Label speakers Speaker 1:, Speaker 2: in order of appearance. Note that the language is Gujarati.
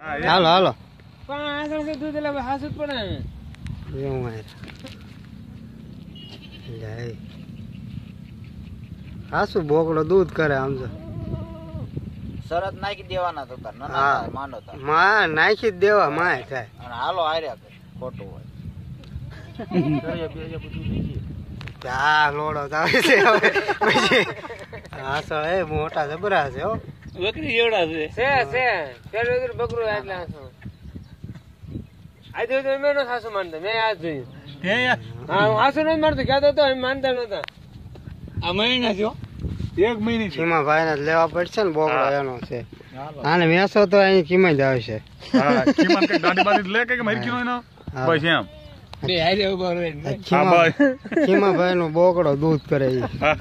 Speaker 1: હાલો હાલો.
Speaker 2: હાસું
Speaker 1: બોકડો દૂધ કરે આમ તો.
Speaker 3: શરત નાખી દેવાના તો માનો
Speaker 1: માં નાખી જ દેવા માય થાય.
Speaker 3: હાલો હાર્યા કર ખોટું હોય.
Speaker 1: હા લોડો આવે છે હવે. પછી. હા એ મોટા જબરા છે હો.
Speaker 2: છે. છે પેલું ઉધર બકરો એટલે હાસું આજે તો મેં સાસુ માનતો મેં આજ જોયું. હા હું હાસું નથી માનતો કહેતો તો એમ માનતા મહિની
Speaker 1: સીમા ભાઈ ને લેવા પડશે ને બોકડો એનો છે. અને વેસો તો અહીં કિંમત જ આવશે.
Speaker 4: હા કિંમત કે દાંડી બાડી લે કે મરી ગયો એનો?
Speaker 1: હા.
Speaker 4: બસ એમ.
Speaker 2: બે હારે ઊભો રહે.
Speaker 1: ખીમા ભાઈ. નું બોકડો દૂધ કરે છે
Speaker 4: હા.